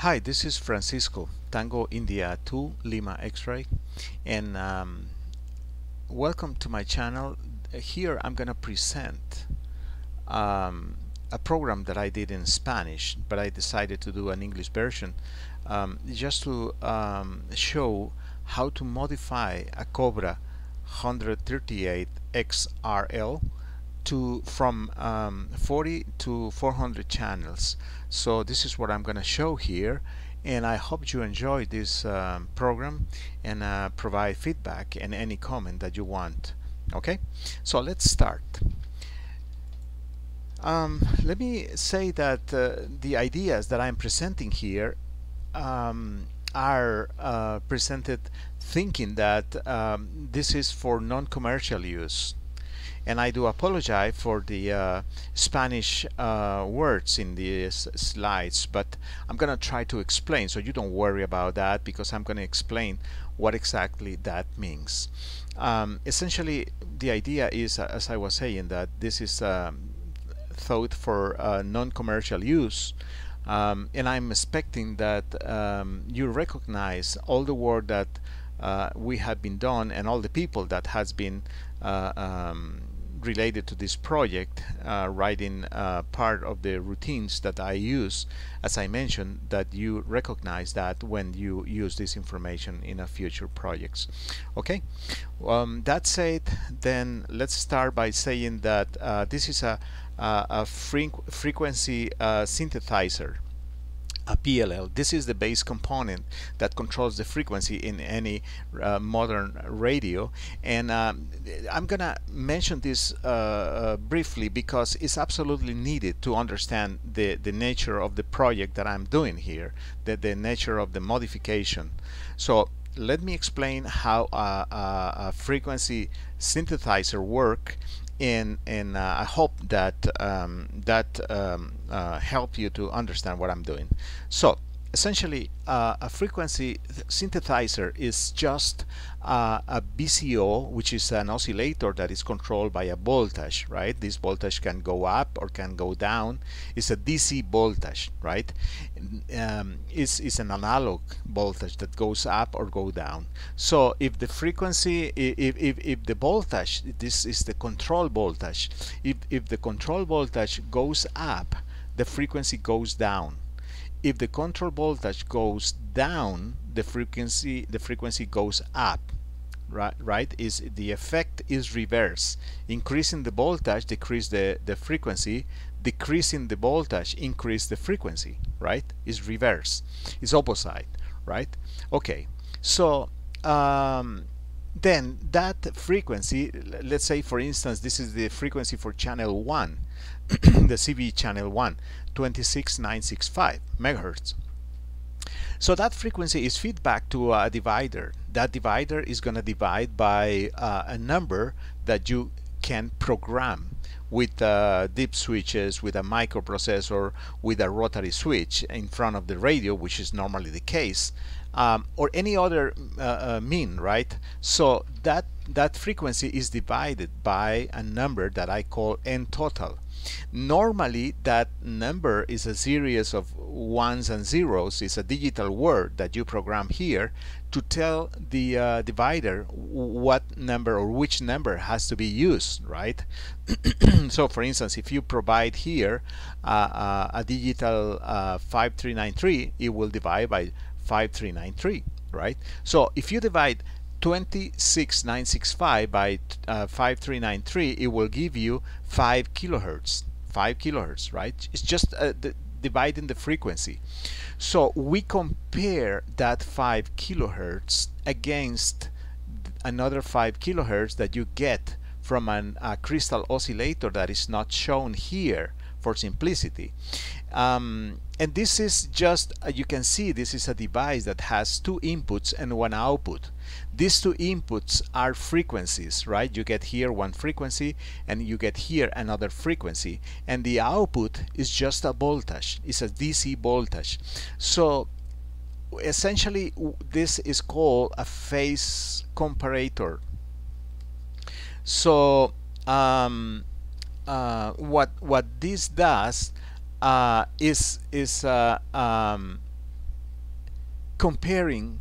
Hi, this is Francisco, Tango India 2 Lima X-Ray, and um, welcome to my channel. Here I'm going to present um, a program that I did in Spanish, but I decided to do an English version um, just to um, show how to modify a Cobra 138 XRL to from um, 40 to 400 channels. So this is what I'm gonna show here and I hope you enjoy this um, program and uh, provide feedback and any comment that you want okay? So let's start. Um, let me say that uh, the ideas that I'm presenting here um, are uh, presented thinking that um, this is for non-commercial use and I do apologize for the uh, Spanish uh, words in these slides but I'm gonna try to explain so you don't worry about that because I'm gonna explain what exactly that means. Um, essentially the idea is uh, as I was saying that this is um, thought for uh, non-commercial use. Um, and I'm expecting that um, you recognize all the work that uh, we have been done and all the people that has been uh, um, related to this project, uh, writing uh, part of the routines that I use, as I mentioned, that you recognize that when you use this information in a future projects. Okay, um, that said, then let's start by saying that uh, this is a, a, a frequency uh, synthesizer a PLL. This is the base component that controls the frequency in any uh, modern radio and um, I'm gonna mention this uh, uh, briefly because it's absolutely needed to understand the, the nature of the project that I'm doing here, the, the nature of the modification. So let me explain how a, a, a frequency synthesizer work and and uh, I hope that um, that um, uh, help you to understand what I'm doing. So essentially uh, a frequency synthesizer is just uh, a VCO which is an oscillator that is controlled by a voltage right? This voltage can go up or can go down. It's a DC voltage right? Um, it's, it's an analog voltage that goes up or go down. So if the frequency if, if, if the voltage this is the control voltage if, if the control voltage goes up the frequency goes down if the control voltage goes down the frequency the frequency goes up right right? Is the effect is reverse. Increasing the voltage decrease the the frequency. Decreasing the voltage increase the frequency right? Is reverse. Is opposite right? Okay. So um, then that frequency let's say for instance this is the frequency for channel 1 the CB channel 1 26965 megahertz. So that frequency is feedback to a divider. That divider is going to divide by uh, a number that you can program with uh, dip switches, with a microprocessor, with a rotary switch in front of the radio, which is normally the case, um, or any other uh, uh, mean, right? So that that frequency is divided by a number that I call n total. Normally that number is a series of ones and zeros, it's a digital word that you program here to tell the uh, divider what number or which number has to be used, right? so for instance, if you provide here uh, uh, a digital uh, 5393, it will divide by 5393, right? So if you divide 26965 by uh, 5393 it will give you 5 kilohertz 5 kilohertz right? It's just uh, the, dividing the frequency. So we compare that 5 kilohertz against another 5 kilohertz that you get from an, a crystal oscillator that is not shown here for simplicity. Um, and this is just uh, you can see this is a device that has two inputs and one output. These two inputs are frequencies right? You get here one frequency and you get here another frequency. And the output is just a voltage. It's a DC voltage. So essentially this is called a phase comparator. So um, uh, what what this does uh, is is uh, um, comparing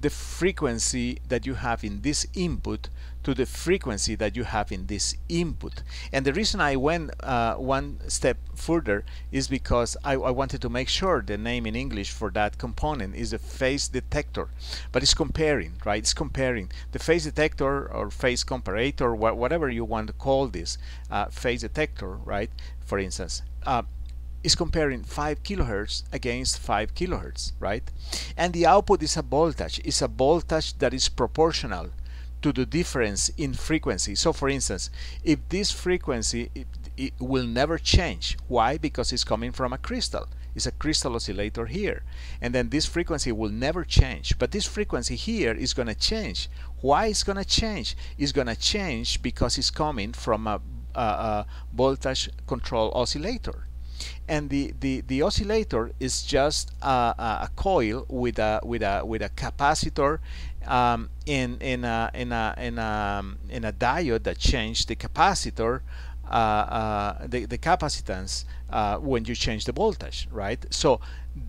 the frequency that you have in this input to the frequency that you have in this input. And the reason I went uh, one step further is because I, I, wanted to make sure the name in English for that component is a phase detector. But it's comparing, right? It's comparing the phase detector or phase comparator, wh whatever you want to call this, uh, phase detector, right? For instance. Uh, is comparing 5 kilohertz against 5 kilohertz, right? And the output is a voltage, is a voltage that is proportional to the difference in frequency. So for instance, if this frequency it, it will never change. Why? Because it's coming from a crystal. It's a crystal oscillator here. And then this frequency will never change. But this frequency here is going to change. Why it's going to change? It's going to change because it's coming from a, a, a voltage control oscillator and the, the, the oscillator is just a, a, coil with a with a with a capacitor um, in in a in a in a in a diode that changed the capacitor uh, uh, the, the capacitance uh, when you change the voltage right? So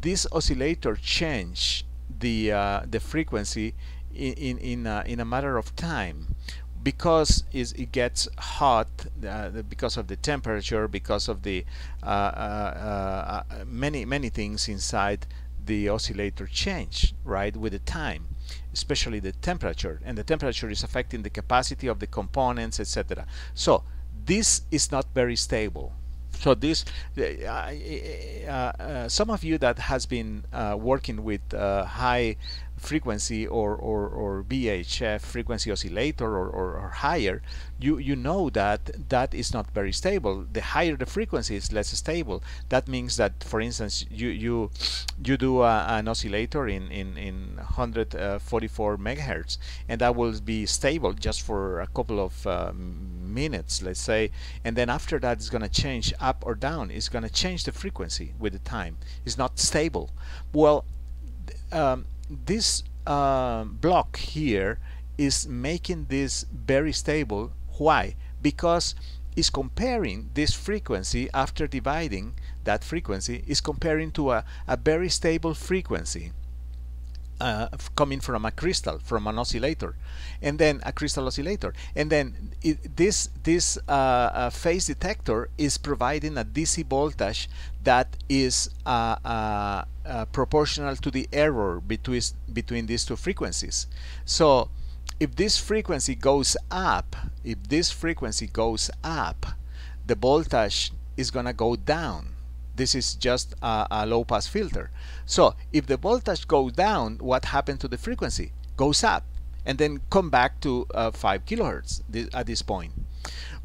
this oscillator change the uh, the frequency in in in a, in a matter of time because it gets hot uh, because of the temperature because of the uh, uh, uh, many many things inside the oscillator change right with the time especially the temperature and the temperature is affecting the capacity of the components etc so this is not very stable. So this uh, uh, uh, some of you that has been uh, working with high frequency or, or, or VHF frequency oscillator or, or, or, higher, you, you know that that is not very stable. The higher the frequency is less stable. That means that, for instance, you you you do a, an oscillator in, in, in 144 megahertz and that will be stable just for a couple of uh, minutes, let's say, and then after that it's going to change up or down. It's going to change the frequency with the time. It's not stable. Well, um, this uh, block here is making this very stable. Why? Because it's comparing this frequency after dividing that frequency is comparing to a, a very stable frequency uh, coming from a crystal, from an oscillator, and then a crystal oscillator, and then it, this this uh, uh, phase detector is providing a DC voltage that is uh, uh, uh, proportional to the error between between these two frequencies. So if this frequency goes up, if this frequency goes up, the voltage is gonna go down this is just a, a low pass filter. So if the voltage goes down, what happened to the frequency? Goes up and then come back to uh, 5 kilohertz at this point.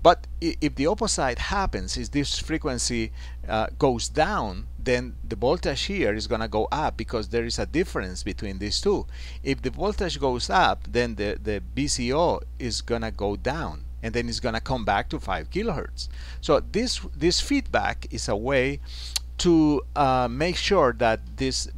But if the opposite happens, is this frequency uh, goes down, then the voltage here is going to go up because there is a difference between these two. If the voltage goes up, then the, the VCO is going to go down and then it's going to come back to 5 kilohertz. So this this feedback is a way to uh, make sure that this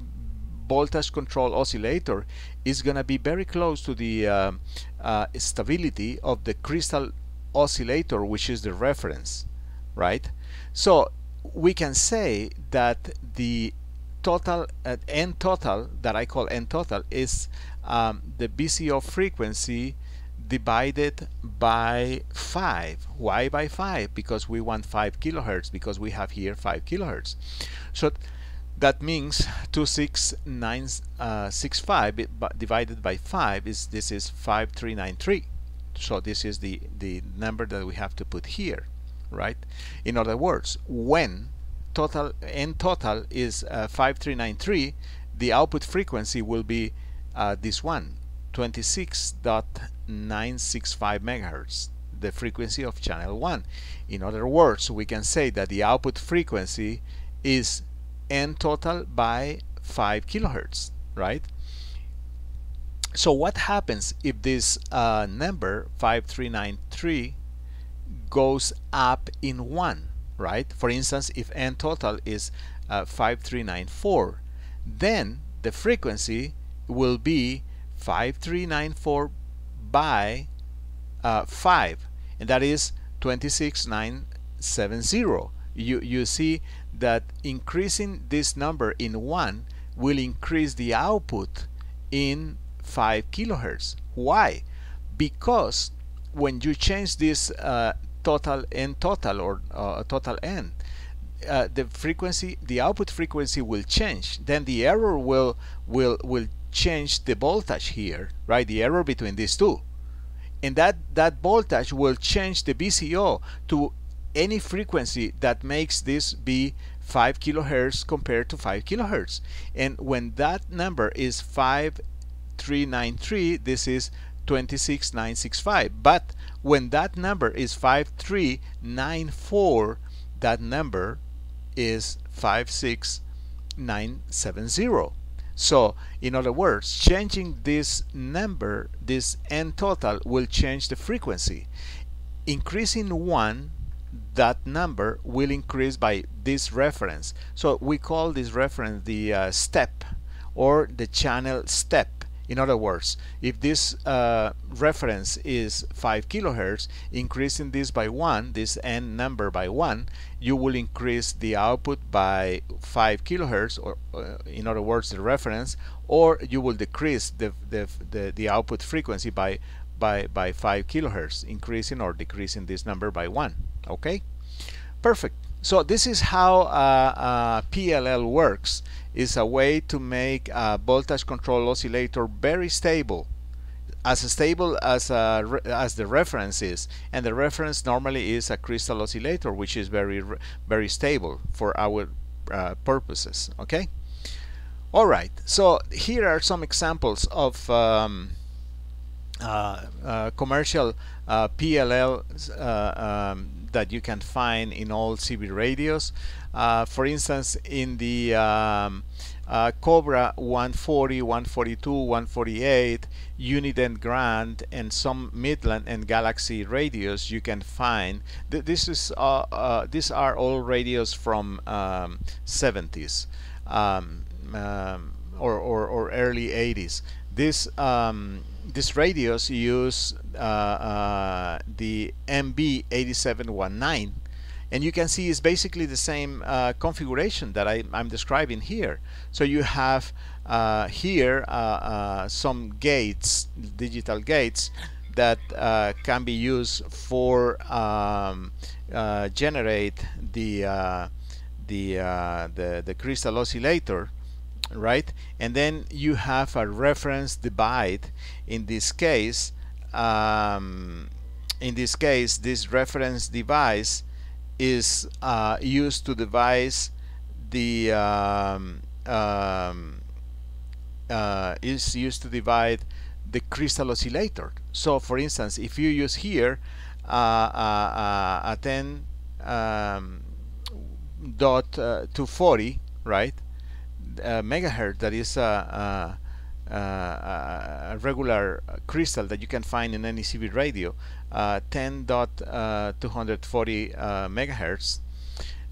voltage control oscillator is going to be very close to the uh, uh, stability of the crystal oscillator which is the reference right so we can say that the total uh, n total that I call n total is um, the VCO frequency divided by 5. Why by 5? Because we want 5 kilohertz, because we have here 5 kilohertz. So that means 26965 uh, divided by 5 is this is 5393. So this is the, the number that we have to put here, right? In other words, when total n total is uh, 5393, the output frequency will be uh, this one, 26.965 megahertz the frequency of channel 1 in other words we can say that the output frequency is n total by 5 kilohertz right? So what happens if this uh, number 5393 goes up in 1 right? For instance if n total is uh, 5394 then the frequency will be 5394 by uh, 5 and that is 26970 you you see that increasing this number in 1 will increase the output in 5 kilohertz. Why? Because when you change this uh, total n total or uh, total n, uh, the frequency, the output frequency will change. Then the error will will will change the voltage here, right? The error between these two, and that that voltage will change the VCO to any frequency that makes this be 5 kilohertz compared to 5 kilohertz. And when that number is 5393, this is 26965. But when that number is 5394, that number is 56970. So, in other words, changing this number, this n total, will change the frequency. Increasing 1 that number will increase by this reference. So we call this reference the uh, step or the channel step. In other words, if this uh, reference is 5 kilohertz, increasing this by 1, this n number by 1, you will increase the output by 5 kilohertz, or uh, in other words, the reference, or you will decrease the, the, the, the output frequency by, by, by 5 kilohertz, increasing or decreasing this number by 1 okay? Perfect so this is how uh, uh, PLL works It's a way to make a voltage control oscillator very stable. As stable as uh, as the reference is and the reference normally is a crystal oscillator which is very very stable for our uh, purposes okay? All right so here are some examples of um, uh, uh, commercial PLL um, that you can find in all CB radios. Uh, for instance, in the um, uh, Cobra 140, 142, 148, Uniden Grant, and some Midland and Galaxy radios you can find. Th this is uh, uh, these are all radios from um, 70s um, um, or, or, or, early 80s. This um, these radios use uh, uh, the MB8719 and you can see it's basically the same uh, configuration that I, am describing here. So you have uh, here uh, uh, some gates, digital gates, that can be used for um, generate the the, the the crystal oscillator right? And then you have a reference divide. In this case um, in this case this reference device is uh, used to devise the um, um, uh, is used to divide the crystal oscillator. So for instance if you use here uh, uh, uh a 10 um, dot uh, 240 right megahertz that is a, a, a, regular crystal that you can find in any CB radio, uh, 10.240 uh, megahertz.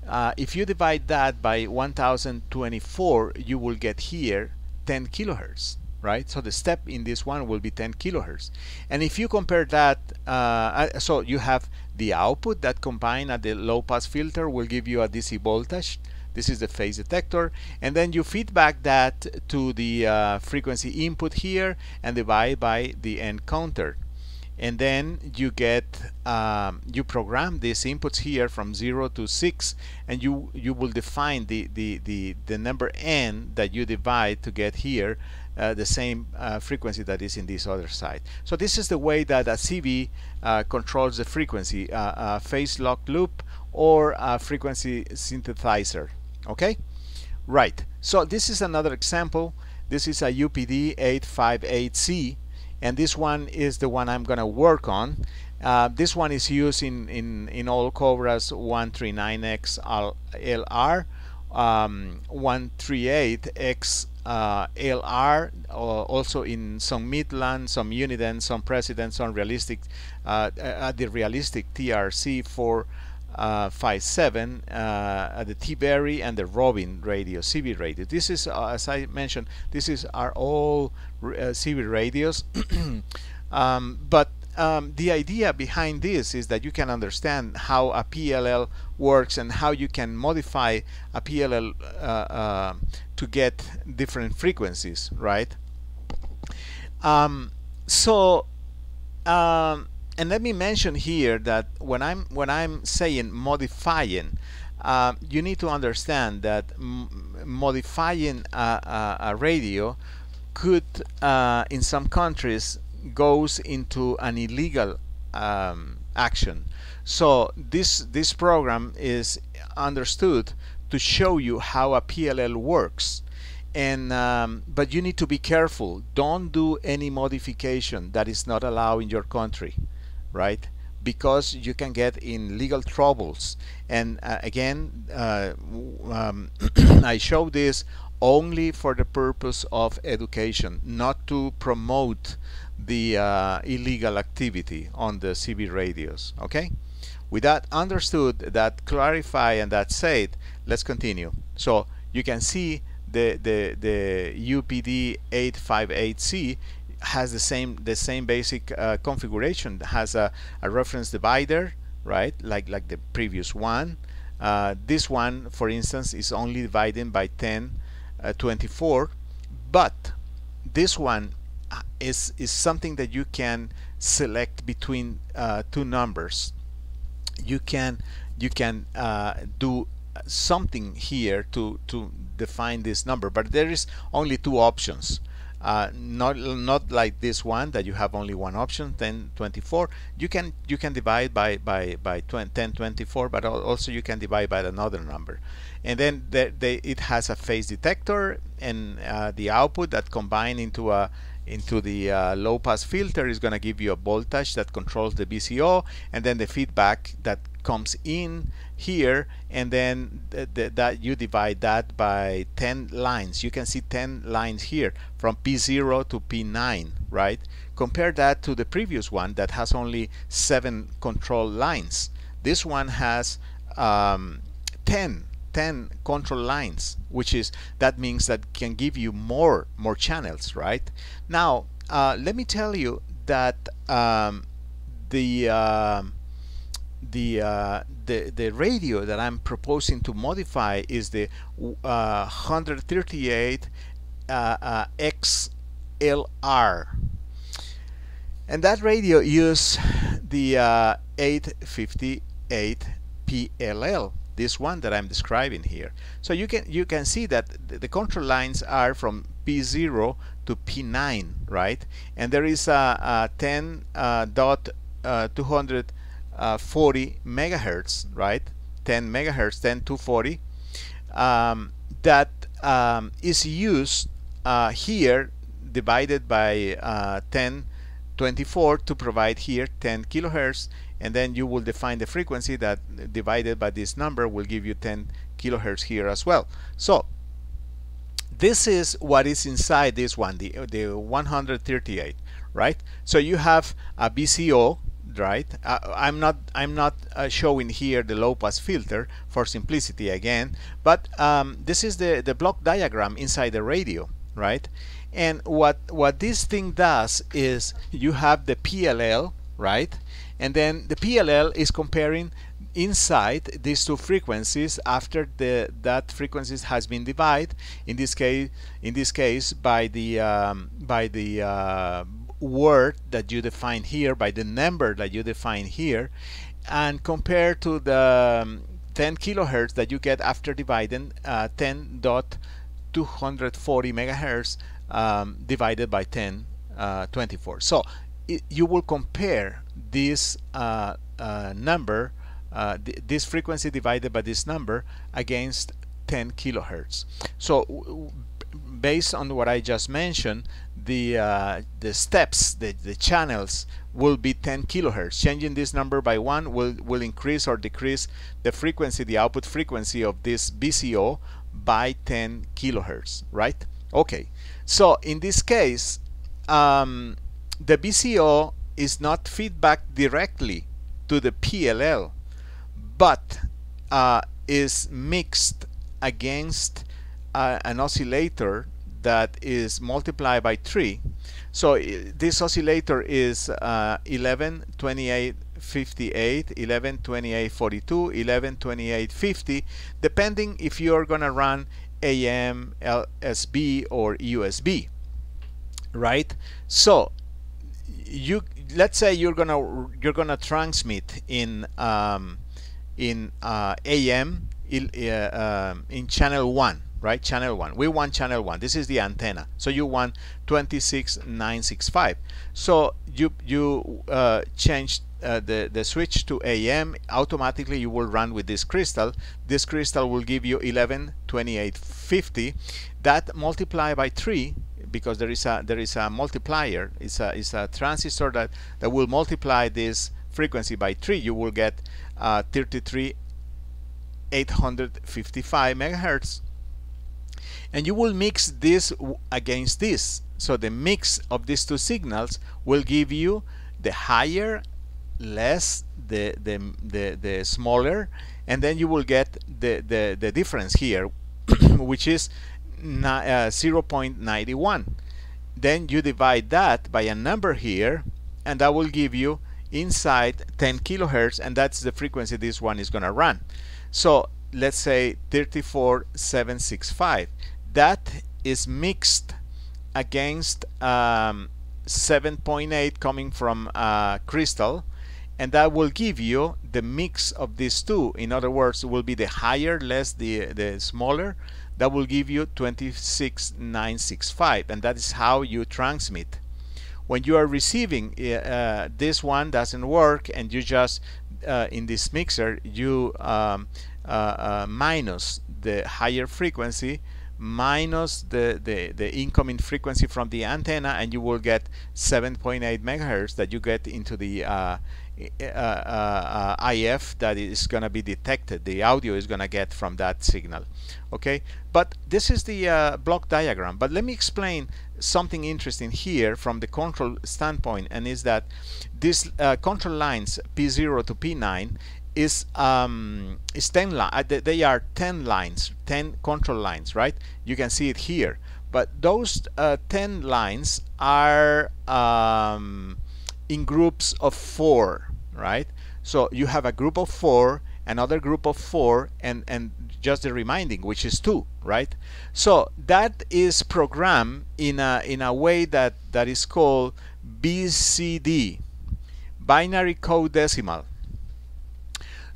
Uh, if you divide that by 1024, you will get here 10 kilohertz right? So the step in this one will be 10 kilohertz. And if you compare that, uh, so you have the output that combined at the low pass filter will give you a DC voltage this is the phase detector. And then you feedback that to the uh, frequency input here and divide by the end counter. And then you get um, you program these inputs here from 0 to 6 and you you will define the the the, the number n that you divide to get here uh, the same uh, frequency that is in this other side. So this is the way that a CB uh, controls the frequency uh, a phase lock loop or a frequency synthesizer okay? Right. So this is another example. This is a UPD 858C and this one is the one I'm gonna work on. Uh, this one is used in in in all Cobras 139X LR um, 138X uh, LR uh, also in some Midland, some Uniden, some President, some realistic uh, uh the realistic TRC for uh, 57 uh, the Teaberry and the Robin radio CB radio this is uh, as I mentioned this is are all uh, CB radios um, but um, the idea behind this is that you can understand how a PLL works and how you can modify a PLL uh, uh, to get different frequencies, right? Um, so, um, and let me mention here that when I'm when I'm saying modifying, uh, you need to understand that modifying a, a, a, radio could, uh, in some countries, goes into an illegal um, action. So this this program is understood to show you how a PLL works. And um, but you need to be careful. Don't do any modification that is not allowed in your country right? Because you can get in legal troubles. And uh, again uh, um, I show this only for the purpose of education not to promote the uh, illegal activity on the CB radios okay? With that understood that clarify and that said let's continue. So you can see the the the UPD 858C has the same the same basic uh, configuration has a, a reference divider right? Like like the previous one. Uh, this one for instance is only divided by 10 uh, 24 but this one uh, is is something that you can select between uh, two numbers. You can you can do something here to to define this number but there is only two options uh, not not like this one that you have only one option 10 24 you can you can divide by by by 20, 10 24 but also you can divide by another number. And then the, the, it has a phase detector and uh, the output that combine into a into the uh, low pass filter is going to give you a voltage that controls the VCO and then the feedback that comes in here and then th th that you divide that by 10 lines. You can see 10 lines here from P0 to P9 right? Compare that to the previous one that has only seven control lines. This one has um, 10 10 control lines which is that means that can give you more more channels right? Now uh, let me tell you that um, the uh, the uh, the the radio that I'm proposing to modify is the uh, 138 uh, uh, XLR and that radio use the uh, 858 PLL this one that I'm describing here. So you can you can see that the control lines are from P0 to P9, right? And there is a, a 10 uh, dot uh, 240 megahertz, right? 10 megahertz, 10 240 um, that um, is used uh, here divided by uh, 10 24 to provide here 10 kilohertz. And then you will define the frequency that divided by this number will give you 10 kilohertz here as well. So this is what is inside this one the the 138 right? So you have a VCO right? Uh, I'm not I'm not uh, showing here the low pass filter for simplicity again but um, this is the the block diagram inside the radio right? And what what this thing does is you have the PLL right? And then the PLL is comparing inside these two frequencies after the that frequencies has been divided in this case in this case by the um, by the uh, word that you define here by the number that you define here and compare to the um, 10 kilohertz that you get after dividing uh, 10.240 megahertz um, divided by 10 uh, 24 so you will compare this uh, uh, number, uh, th this frequency divided by this number against 10 kilohertz. So based on what I just mentioned, the uh, the steps, the, the channels will be 10 kilohertz. Changing this number by one will, will increase or decrease the frequency, the output frequency of this VCO by 10 kilohertz, right? Okay, so in this case, um, the VCO is not feedback directly to the PLL, but uh, is mixed against uh, an oscillator that is multiplied by 3. So this oscillator is uh, 11, 28, 58, 11, 28, 42, 11, 28, 50, depending if you're going to run AM, LSB, or USB, right? So you let's say you're gonna you're gonna transmit in um, in uh, AM in, uh, um, in channel one, right? Channel one. We want channel one. This is the antenna. So you want 26965. So you you uh, change uh, the, the switch to AM, automatically you will run with this crystal. This crystal will give you 112850. That multiply by 3 because there is a there is a multiplier. It's a it's a transistor that that will multiply this frequency by 3. You will get uh, 33 855 megahertz and you will mix this against this. So the mix of these two signals will give you the higher less the the the, the smaller and then you will get the the, the difference here which is uh, 0.91 then you divide that by a number here and that will give you inside 10 kilohertz and that's the frequency this one is gonna run. So let's say 34765 that is mixed against um, 7.8 coming from uh, crystal and that will give you the mix of these two. In other words it will be the higher less the the smaller. That will give you 26965 and that is how you transmit. When you are receiving uh, this one doesn't work and you just uh, in this mixer you um, uh, uh minus the higher frequency minus the, the, the incoming frequency from the antenna and you will get 7.8 megahertz that you get into the uh, uh, uh, IF that is going to be detected. The audio is going to get from that signal okay? But this is the uh, block diagram. But let me explain something interesting here from the control standpoint and is that these uh, control lines P0 to P9 is um, is 10 li uh, they are 10 lines 10 control lines right? You can see it here. But those uh, 10 lines are um, in groups of four right? So you have a group of four another group of four and and just the reminding which is two right? So that is programmed in a in a way that that is called BCD binary code decimal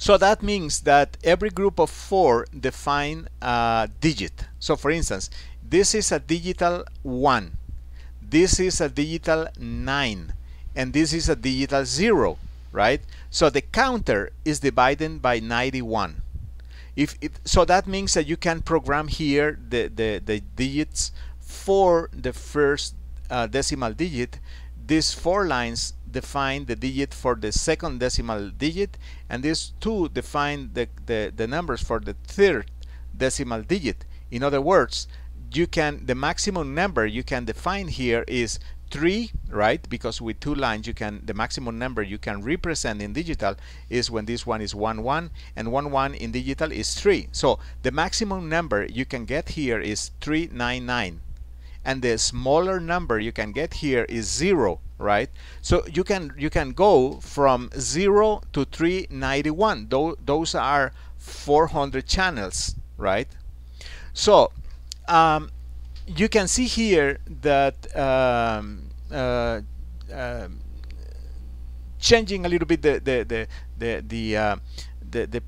so that means that every group of four define a digit. So for instance, this is a digital 1, this is a digital 9, and this is a digital 0, right? So the counter is divided by 91. If it, so that means that you can program here the, the, the digits for the first uh, decimal digit. These four lines define the digit for the second decimal digit and these two define the, the, the numbers for the third decimal digit. In other words, you can the maximum number you can define here is 3 right? Because with two lines you can the maximum number you can represent in digital is when this one is 1 1 and 1 1 in digital is 3 so the maximum number you can get here is 399 and the smaller number you can get here is 0 right? So you can you can go from 0 to 391 Th those are 400 channels right? So um, you can see here that um, uh, uh, changing a little bit the the the the the, uh, the, the,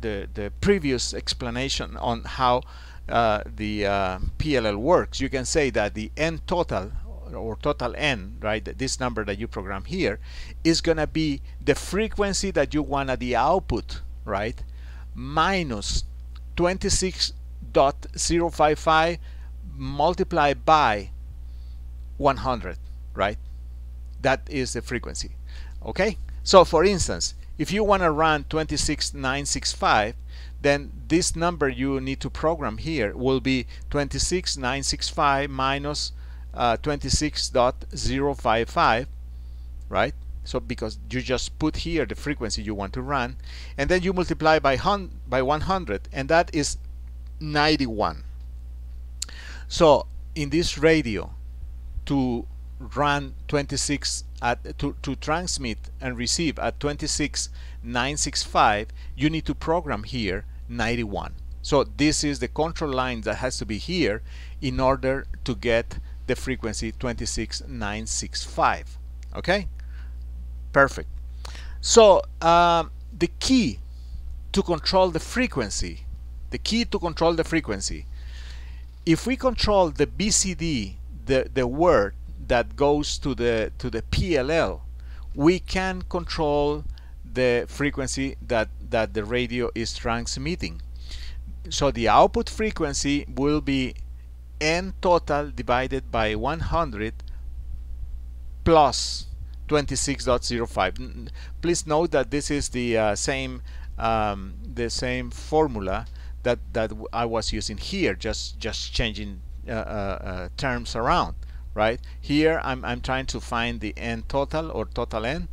the, the previous explanation on how uh, the uh, PLL works, you can say that the n total or total n, right, this number that you program here, is going to be the frequency that you want at the output, right, minus 26.055 multiplied by 100, right? That is the frequency, okay? So for instance, if you want to run 26965, then this number you need to program here will be 26965 minus uh, 26.055 right? So because you just put here the frequency you want to run and then you multiply by by 100 and that is 91 so in this radio to run 26 at to, to transmit and receive at 26965 you need to program here 91 So this is the control line that has to be here in order to get the frequency 26965. Okay? Perfect. So um, the key to control the frequency, the key to control the frequency, if we control the BCD, the, the word that goes to the to the PLL, we can control the frequency that, that the radio is transmitting. So the output frequency will be n total divided by 100 plus 26.05. Please note that this is the uh, same um, the same formula that that I was using here, just just changing uh, uh, uh, terms around, right? Here I'm I'm trying to find the n total or total n.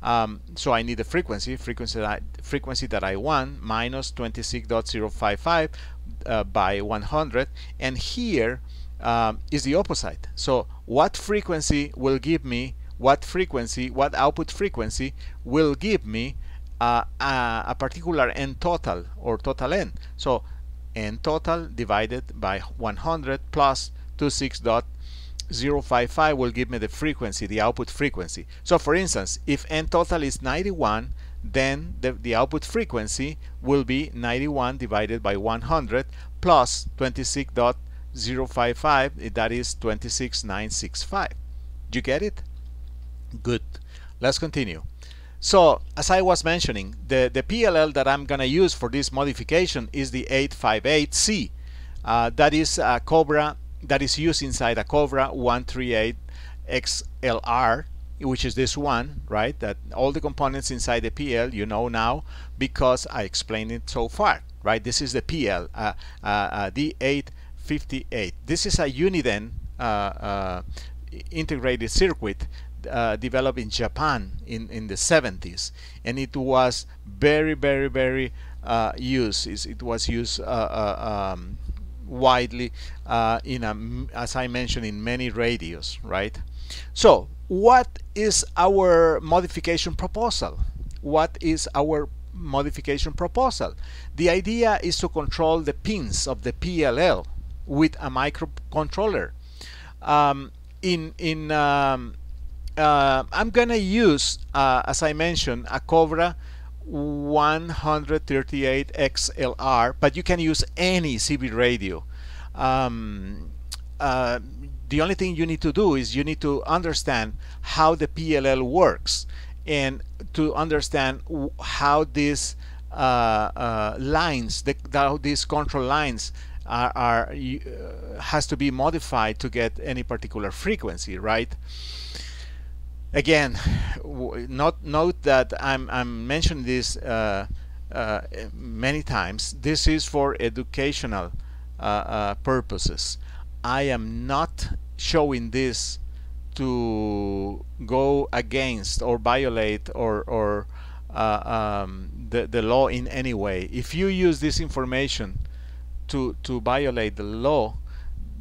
Um, so I need the frequency, frequency that I, frequency that I want minus 26.055 uh, by 100, and here um, is the opposite. So what frequency will give me what frequency, what output frequency will give me uh, a, a, particular n total or total n. So n total divided by 100 plus 26.055 will give me the frequency, the output frequency. So for instance, if n total is 91, then the, the output frequency will be 91 divided by 100 plus 26.055, that is 26965. Do you get it? Good. Let's continue. So, as I was mentioning, the, the PLL that I'm going to use for this modification is the 858C. Uh, that is a Cobra that is used inside a Cobra 138 XLR, which is this one, right? That all the components inside the PL you know now because I explained it so far, right? This is the PL, uh, uh, uh D858. This is a Uniden uh, uh, integrated circuit uh, developed in Japan in, in the 70s and it was very very very used it was used um, widely uh, in a, as I mentioned in many radios right? So what is our modification proposal? What is our modification proposal? The idea is to control the pins of the PLL with a microcontroller. Um, in in um, uh, I'm gonna use uh, as I mentioned a Cobra 138 XLR but you can use any CB radio. Um, uh, the only thing you need to do is you need to understand how the PLL works and to understand how these uh, uh, lines the, how these control lines are, are uh, has to be modified to get any particular frequency right again not note that I'm, I'm mentioning this uh, uh, many times. This is for educational uh, uh, purposes. I am not showing this to go against or violate or, or uh, um, the, the law in any way. If you use this information to, to violate the law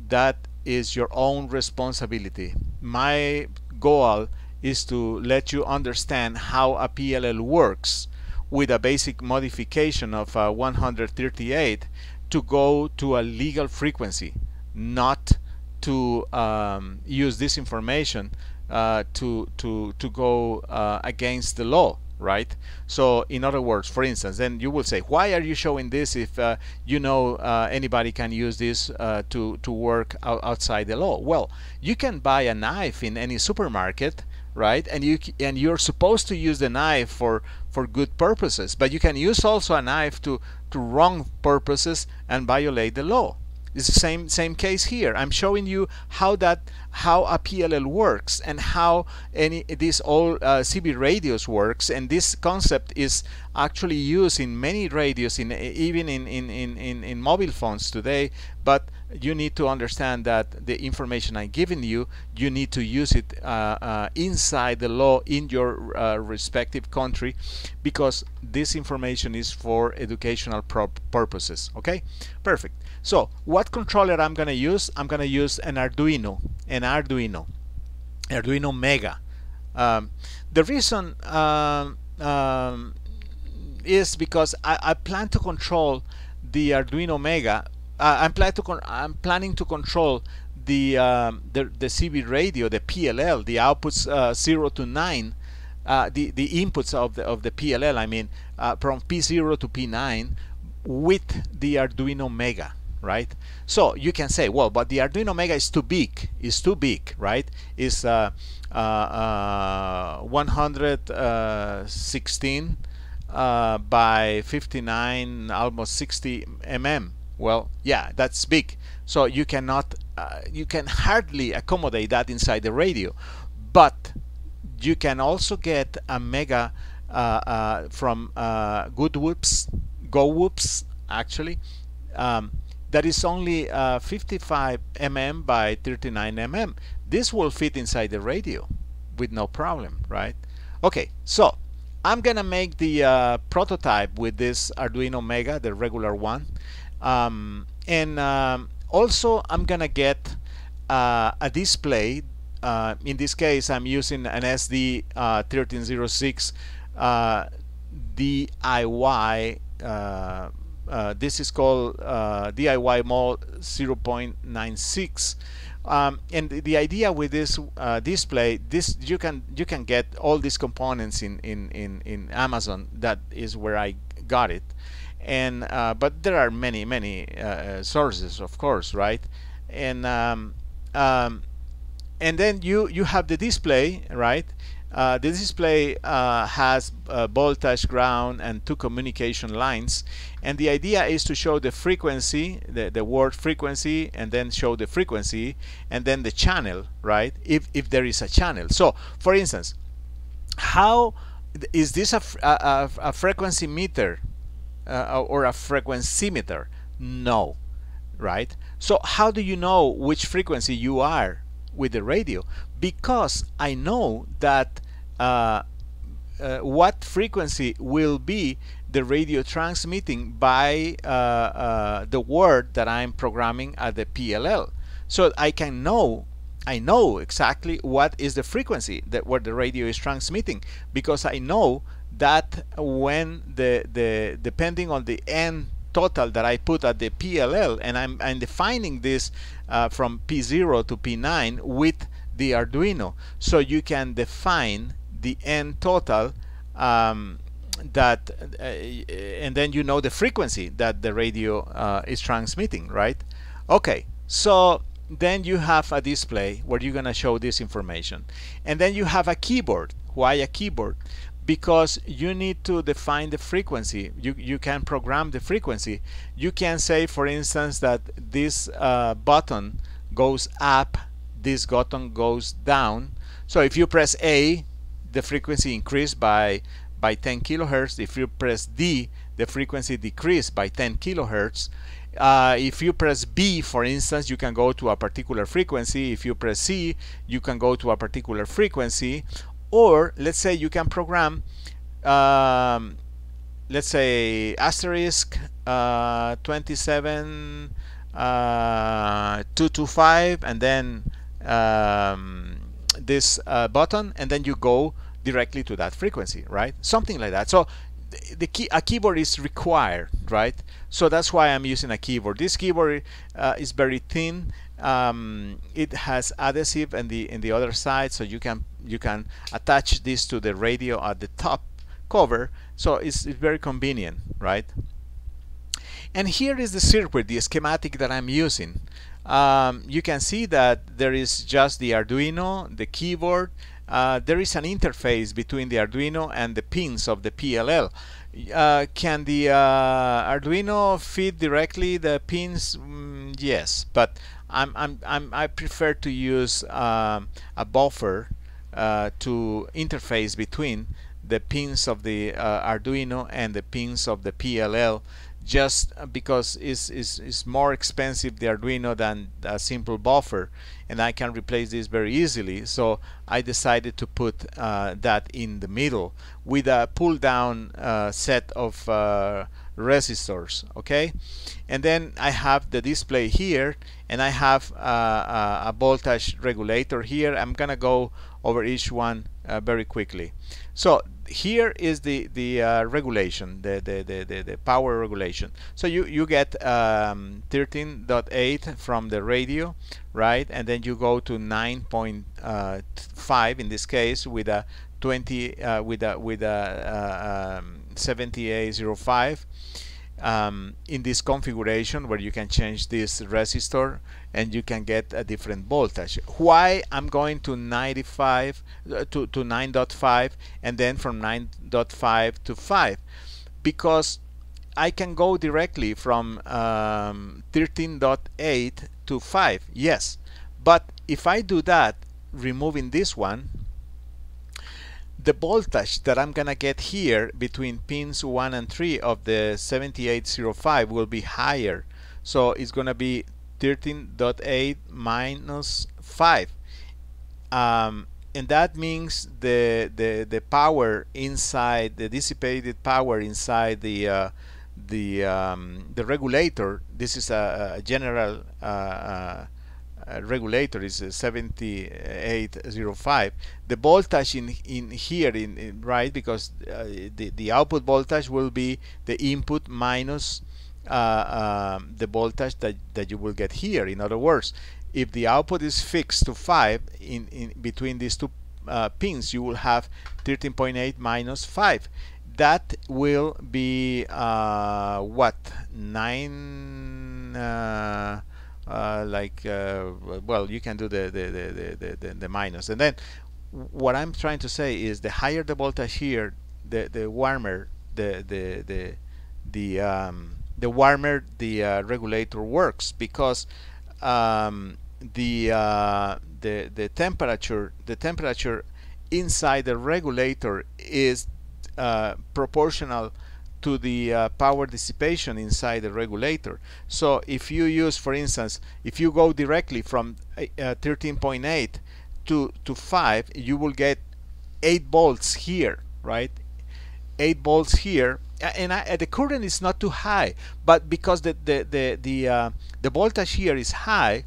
that is your own responsibility. My goal is to let you understand how a PLL works with a basic modification of uh, 138 to go to a legal frequency, not to um, use this information uh, to to to go uh, against the law right? So in other words for instance then you will say why are you showing this if uh, you know uh, anybody can use this uh, to to work outside the law? Well you can buy a knife in any supermarket right? And you and you're supposed to use the knife for for good purposes but you can use also a knife to to wrong purposes and violate the law. It's the same same case here. I'm showing you how that how a PLL works and how any this all uh, CB radios works and this concept is actually used in many radios in even in in, in, in, in mobile phones today but you need to understand that the information I'm giving you, you need to use it uh, uh, inside the law in your uh, respective country because this information is for educational purposes. Okay, perfect. So what controller I'm going to use? I'm going to use an Arduino, an Arduino, Arduino Mega. Um, the reason um, um, is because I, I plan to control the Arduino Mega. Uh, I'm, I'm planning to control the, um, the, the CB radio, the PLL, the outputs uh, 0 to 9, uh, the, the inputs of the, of the PLL, I mean, uh, from P0 to P9 with the Arduino Mega, right? So you can say, well, but the Arduino Mega is too big, is too big, right? Is uh, uh, uh, 116 uh, by 59, almost 60 mm. Well, yeah, that's big. So you cannot, uh, you can hardly accommodate that inside the radio. But you can also get a Mega uh, uh, from uh, Good Whoops, Go Whoops, actually. Um, that is only 55 mm by 39 mm. This will fit inside the radio with no problem, right? Okay, so I'm gonna make the uh, prototype with this Arduino Mega, the regular one, um, and um, also I'm gonna get uh, a display. Uh, in this case, I'm using an SSD 1306 uh, DIY. Uh, uh, this is called DIYmall 0.96 um, and the, idea with this uh, display this you can you can get all these components in in in, in Amazon that is where I got it and uh, but there are many many uh, uh sources of course right and um, um, and then you you have the display right uh, the display uh, has voltage, ground, and two communication lines. And the idea is to show the frequency, the, the word frequency, and then show the frequency, and then the channel, right? If, if there is a channel. So, for instance, how is this a, a, a frequency meter uh, or a frequencyometer? No, right? So how do you know which frequency you are with the radio? because I know that uh, uh, what frequency will be the radio transmitting by uh, uh the word that I'm programming at the PLL. So I can know I know exactly what is the frequency that where the radio is transmitting because I know that when the the depending on the n total that I put at the PLL and I'm, I'm defining this uh, from P0 to P9 with the Arduino. So you can define the n total um, that uh, and then you know the frequency that the radio uh, is transmitting, right? Okay, so then you have a display where you're gonna show this information. And then you have a keyboard. Why a keyboard? Because you need to define the frequency. You, you can program the frequency. You can say, for instance, that this uh, button goes up this button goes down. So if you press A, the frequency increased by by 10 kilohertz. If you press D, the frequency decreased by 10 kilohertz. Uh, if you press B, for instance, you can go to a particular frequency. If you press C, you can go to a particular frequency. Or let's say you can program, um, let's say asterisk uh, 27 uh, 225 and then um, this uh, button and then you go directly to that frequency right? Something like that. So the key a keyboard is required right? So that's why I'm using a keyboard. This keyboard uh, is very thin um, it has adhesive in the in the other side so you can you can attach this to the radio at the top cover so it's, it's very convenient right and here is the circuit the schematic that I'm using um, you can see that there is just the Arduino, the keyboard. Uh, there is an interface between the Arduino and the pins of the PLL. Uh, can the uh, Arduino feed directly the pins? Mm, yes, but I'm, I'm, I'm, i prefer to use um, a buffer uh, to interface between the pins of the uh, Arduino and the pins of the PLL just because it's, it's, it's more expensive the Arduino than a simple buffer and I can replace this very easily. So I decided to put uh, that in the middle with a pull down uh, set of uh, resistors okay? And then I have the display here and I have uh, uh, a voltage regulator here. I'm gonna go over each one uh, very quickly. So here is the the uh, regulation the, the, the the power regulation. So you you get um, 13.8 from the radio right? And then you go to 9.5 uh, in this case with a 20 uh, with a with a um, 7805 um, in this configuration where you can change this resistor and you can get a different voltage. Why I'm going to 95 uh, to, to 9.5 and then from 9.5 to 5 because I can go directly from um, 13.8 to 5 yes but if I do that removing this one the voltage that I'm gonna get here between pins 1 and 3 of the 7805 will be higher. So it's gonna be 13.8 minus 5 um, and that means the, the the power inside the dissipated power inside the uh, the um, the regulator this is a, a general uh, uh, uh, regulator is 7805 the voltage in in here in, in right because uh, the the output voltage will be the input minus uh, um, the voltage that, that you will get here. In other words if the output is fixed to 5 in, in between these two uh, pins you will have 13.8 minus 5 that will be uh, what? 9 uh, like uh, well you can do the the, the, the, the, the minus. And then what I'm trying to say is the higher the voltage here the the warmer the the the the um, the warmer the uh, regulator works because um, the uh, the the temperature the temperature inside the regulator is uh, proportional to the uh, power dissipation inside the regulator. So if you use, for instance, if you go directly from 13.8 uh, to, to 5, you will get 8 volts here, right? 8 volts here and I, the current is not too high but because the the the the, uh, the voltage here is high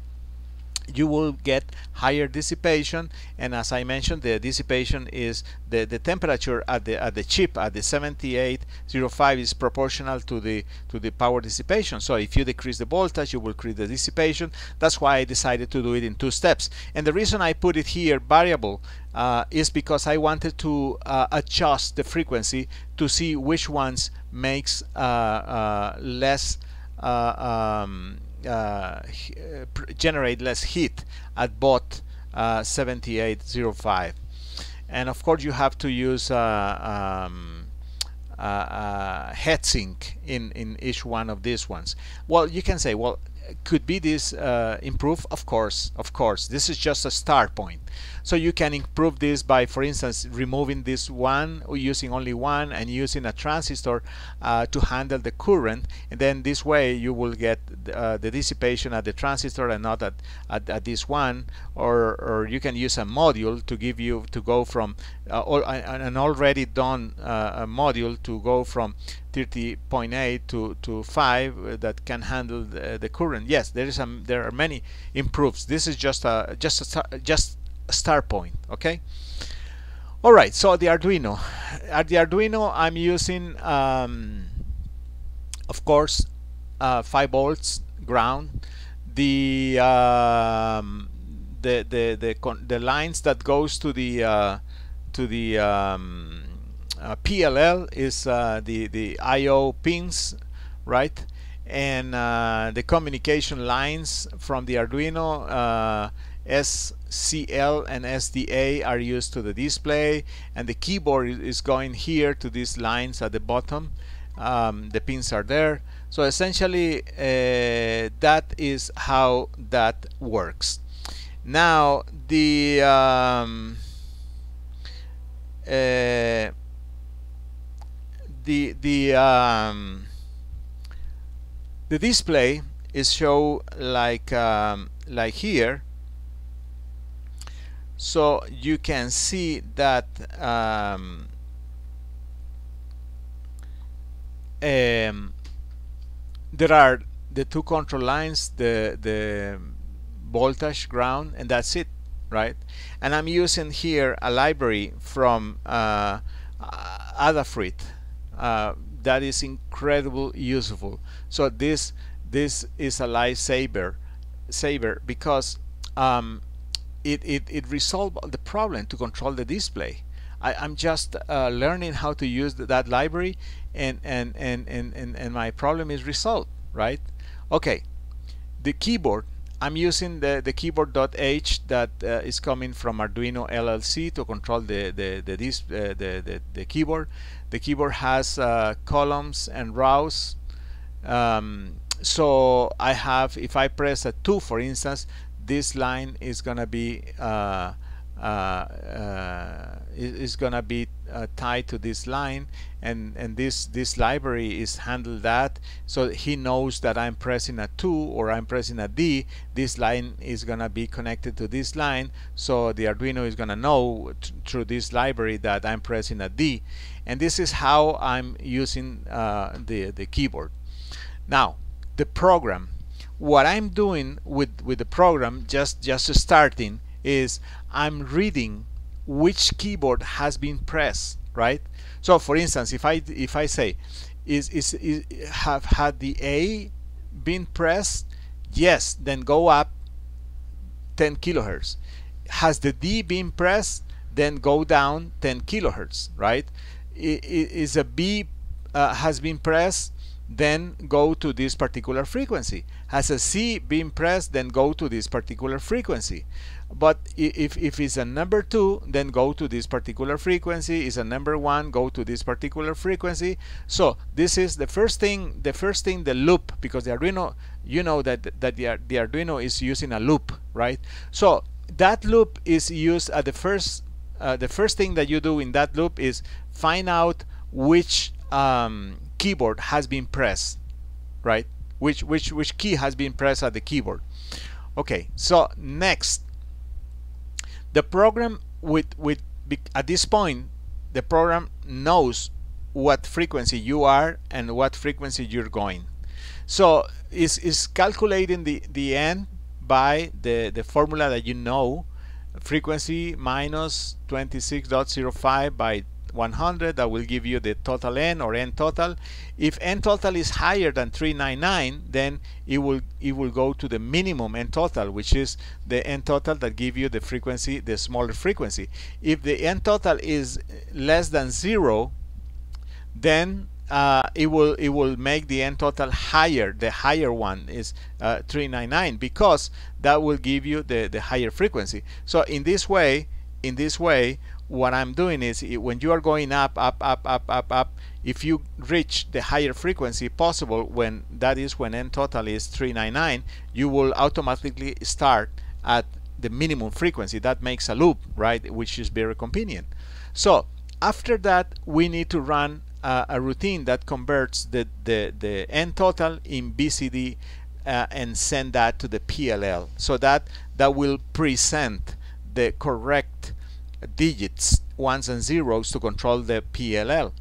you will get higher dissipation. And as I mentioned the dissipation is the, the temperature at the at the chip at the 7805 is proportional to the to the power dissipation. So if you decrease the voltage you will increase the dissipation. That's why I decided to do it in two steps. And the reason I put it here variable uh, is because I wanted to uh, adjust the frequency to see which ones makes uh, uh less uh, um, uh, generate less heat at both uh, 7805 and of course you have to use uh, um, uh, uh, heatsink in in each one of these ones. Well you can say well could be this uh, improved of course of course. This is just a start point so you can improve this by for instance removing this one using only one and using a transistor uh, to handle the current. And then this way you will get uh, the dissipation at the transistor and not at, at, at, this one. Or, or you can use a module to give you to go from uh, an already done uh, module to go from 30.8 to, to 5 that can handle the, the current. Yes there is some there are many improves. This is just a just a just a start point okay? All right so the Arduino. At the Arduino I'm using um, of course uh, 5 volts ground. The um, the the the, the lines that goes to the uh, to the um, uh, PLL is uh, the the I/O pins, right? And uh, the communication lines from the Arduino uh, SCL and SDA are used to the display, and the keyboard is going here to these lines at the bottom. Um, the pins are there. So essentially, uh, that is how that works. Now the um, uh, the the um, the display is show like um, like here so you can see that um, um, there are the two control lines the the voltage ground and that's it right and I'm using here a library from uh, Adafruit. Uh, that is incredible useful. So this this is a lifesaver saver because um, it, it, it resolved the problem to control the display. I, am just uh, learning how to use that library and, and, and, and, and, and my problem is resolved, right? Okay, the keyboard. I'm using the, the keyboard.h that uh, is coming from Arduino LLC to control the, the, the, uh, the, the, the, keyboard. The keyboard has uh, columns and rows. Um, so I have, if I press a 2 for instance, this line is gonna be uh, uh, uh, is gonna be uh, tied to this line and and this this library is handled that. So he knows that I'm pressing a 2 or I'm pressing a D. This line is gonna be connected to this line. So the Arduino is gonna know through this library that I'm pressing a D. And this is how I'm using uh, the the keyboard. Now the program what I'm doing with with the program just just starting is I'm reading which keyboard has been pressed right? So for instance if I if I say is, is, is have had the A been pressed? Yes then go up 10 kilohertz. Has the D been pressed? Then go down 10 kilohertz right? Is a B uh, has been pressed? Then go to this particular frequency. Has a C been pressed, then go to this particular frequency. But if, if it's a number 2, then go to this particular frequency. Is a number 1, go to this particular frequency. So this is the first thing, the first thing, the loop, because the Arduino, you know that, that the, the Arduino is using a loop, right? So that loop is used at the first, uh, the first thing that you do in that loop is find out which um, keyboard has been pressed, right? Which which which key has been pressed at the keyboard. Okay, so next, the program with with at this point, the program knows what frequency you are and what frequency you're going. So is is calculating the the n by the the formula that you know, frequency minus 26.05 by 100 that will give you the total n or n total. If n total is higher than 399 then it will it will go to the minimum n total which is the n total that give you the frequency the smaller frequency. If the n total is less than zero then uh, it will it will make the n total higher the higher one is uh, 399 because that will give you the the higher frequency. So in this way in this way what I'm doing is when you are going up, up, up, up, up, up, if you reach the higher frequency possible, when that is when n total is 399, you will automatically start at the minimum frequency. That makes a loop, right, which is very convenient. So after that, we need to run uh, a routine that converts the, the, the n total in BCD uh, and send that to the PLL. So that that will present the correct digits, ones and zeros, to control the PLL.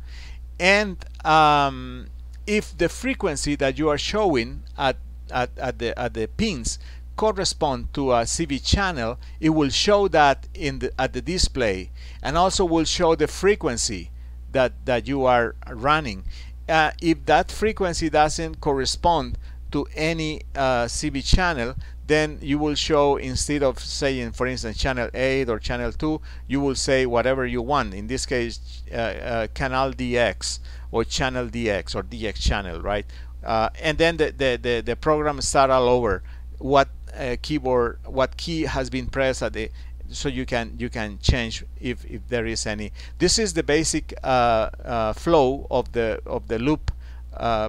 And um, if the frequency that you are showing at, at, at, the, at the pins correspond to a CB channel, it will show that in the, at the display and also will show the frequency that, that you are running. Uh, if that frequency doesn't correspond to any uh, CV channel, then you will show instead of saying for instance channel 8 or channel 2 you will say whatever you want. In this case uh, uh, canal DX or channel DX or DX channel right? Uh, and then the, the, the, the, program start all over. What uh, keyboard what key has been pressed at the so you can you can change if, if there is any. This is the basic uh, uh, flow of the of the loop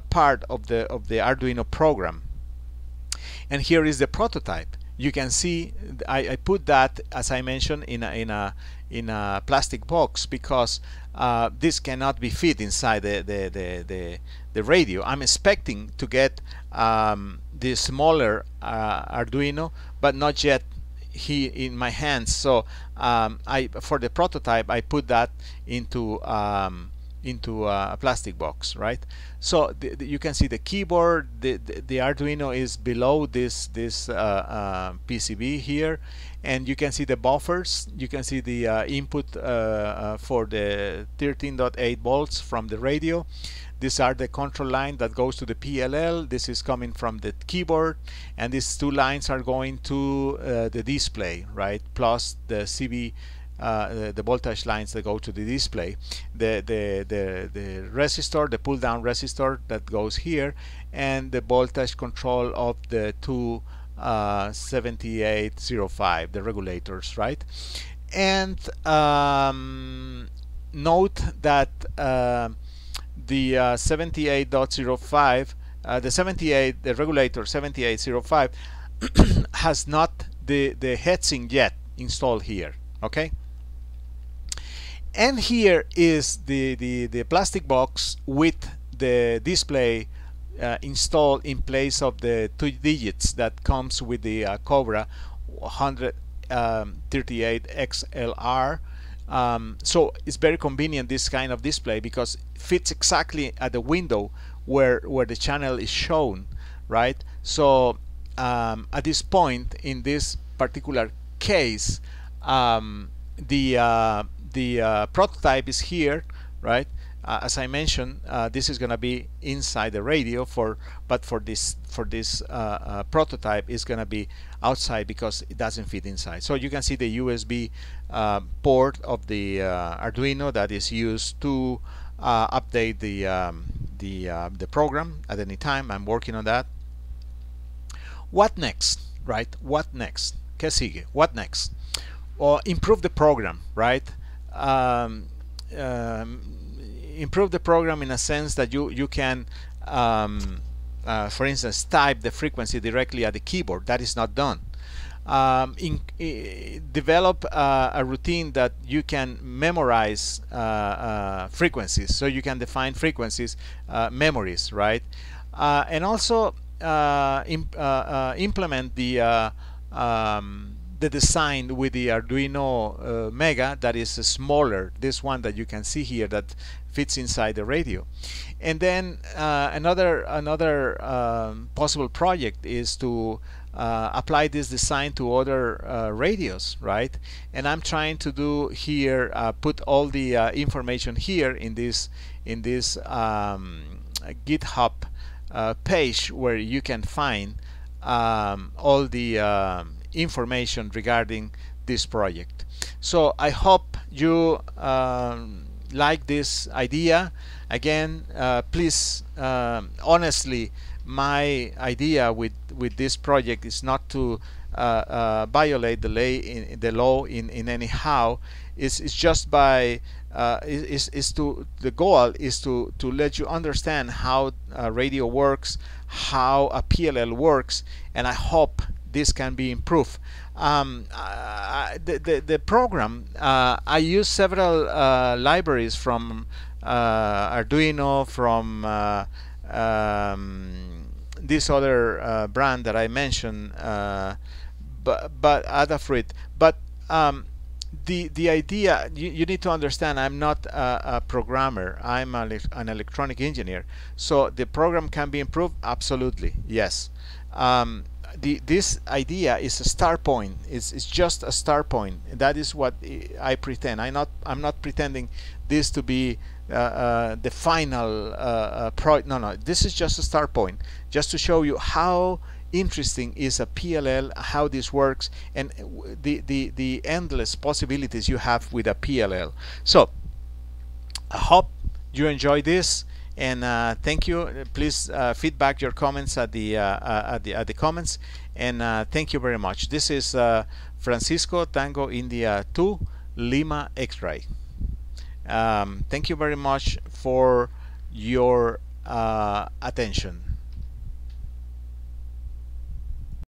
part of the of the Arduino program and here is the prototype. You can see I, I, put that as I mentioned in a, in a in a plastic box because uh, this cannot be fit inside the, the, the, the, the radio. I'm expecting to get um, the smaller uh, Arduino but not yet he in my hands. So um, I for the prototype I put that into um, into a plastic box right? So you can see the keyboard the, the, Arduino is below this this uh, uh, PCB here. And you can see the buffers. You can see the uh, input uh, uh, for the 13.8 volts from the radio. These are the control line that goes to the PLL this is coming from the keyboard. And these two lines are going to uh, the display right? Plus the uh, the, the, voltage lines that go to the display. The the the, the resistor the pull down resistor that goes here and the voltage control of the two uh, 7805 the regulators right? And um, note that uh, the uh, 78.05 uh, the 78 the regulator 7805 has not the the heatsink yet installed here okay and here is the, the, the plastic box with the display uh, installed in place of the two digits that comes with the uh, Cobra 138 XLR um, so it's very convenient this kind of display because it fits exactly at the window where where the channel is shown right? So um, at this point in this particular case um, the uh, the uh, prototype is here right? Uh, as I mentioned uh, this is gonna be inside the radio for but for this for this uh, uh, prototype is gonna be outside because it doesn't fit inside. So you can see the USB uh, port of the Arduino that is used to update the um, the the program at any time. I'm working on that. What next right? What next? ¿Qué sigue? what next? Or improve the program right um, um, improve the program in a sense that you you can um, uh, for instance type the frequency directly at the keyboard. That is not done. Um, in, develop uh, a routine that you can memorize uh, uh frequencies. So you can define frequencies uh, memories right? And also imp implement the um, the design with the Arduino uh, Mega that is smaller. This one that you can see here that fits inside the radio. And then uh, another another um, possible project is to uh, apply this design to other uh, radios right? And I'm trying to do here uh, put all the uh, information here in this in this um, github page where you can find um, all the um, information regarding this project. So I hope you um, like this idea. Again, uh, please, um, honestly, my idea with with this project is not to uh, uh, violate the, lay in, the law in in any how. It's, it's just by uh, is, is to the goal is to to let you understand how uh, radio works, how a PLL works, and I hope this can be improved. Um, uh, the, the, the, program, uh, I use several uh, libraries from uh, Arduino, from uh, um, this other uh, brand that I mentioned, but, but Adafruit. But um, the the idea you, you, need to understand I'm not a, a programmer I'm a, an electronic engineer so the program can be improved absolutely yes um, the, this idea is a start point. It's, it's just a start point. That is what I pretend. I'm not I'm not pretending this to be uh, uh, the final uh, uh pro. No, no. This is just a start point, just to show you how interesting is a PLL, how this works, and the the the endless possibilities you have with a PLL. So I hope you enjoy this and uh, thank you. Please uh, feedback your comments at the uh, uh at the at the comments. And uh, thank you very much. This is uh, Francisco Tango India 2 Lima X-ray. Um, thank you very much for your attention